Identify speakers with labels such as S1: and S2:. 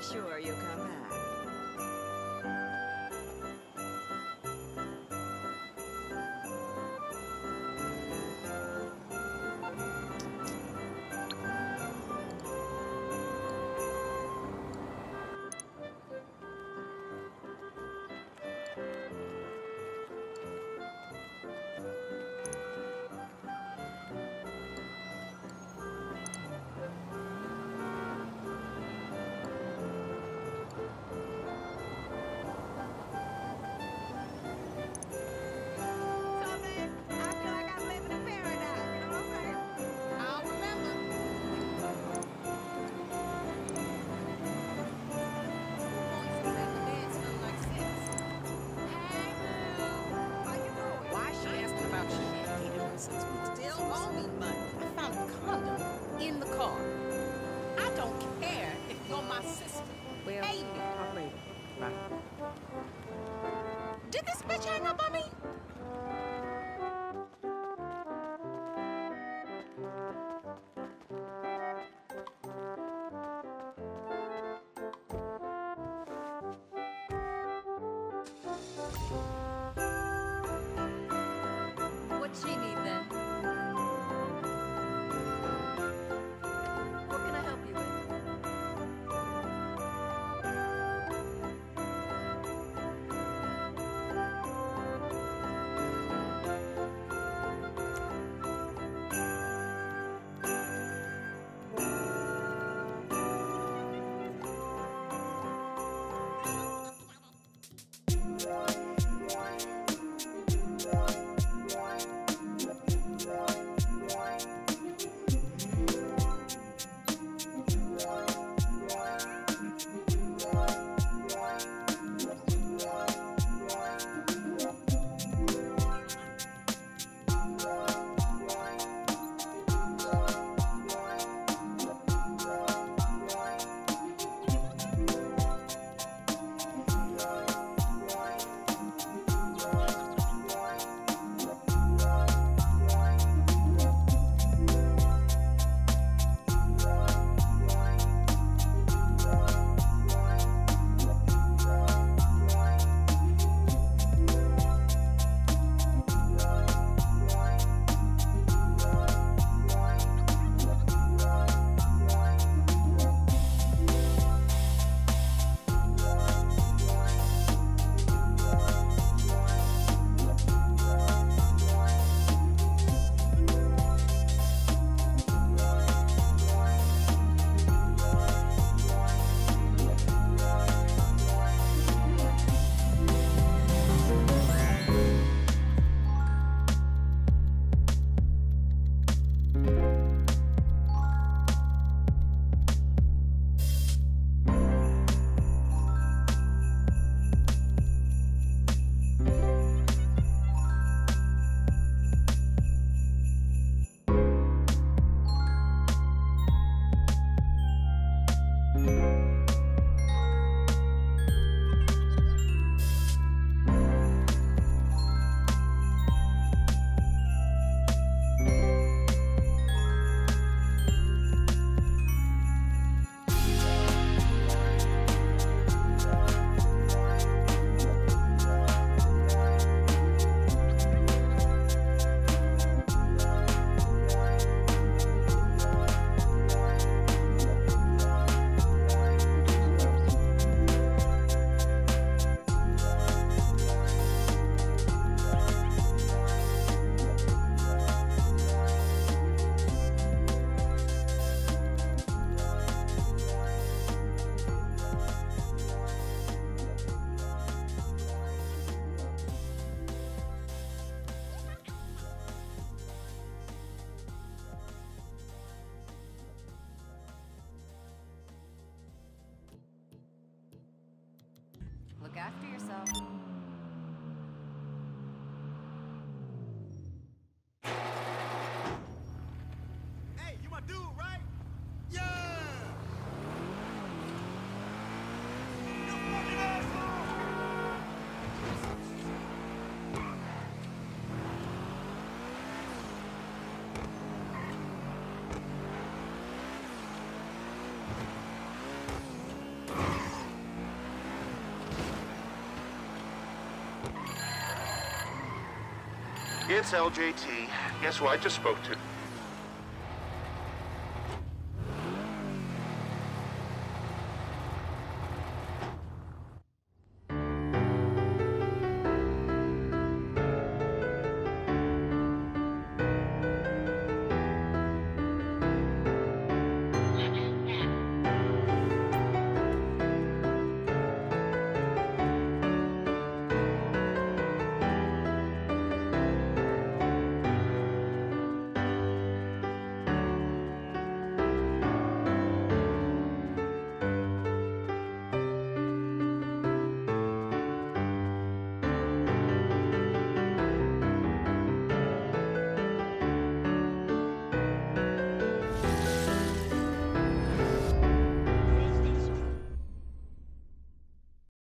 S1: sure you come out.
S2: Did this bitch hang up on me?
S3: Thank
S4: It's LJT. Guess who I just spoke to?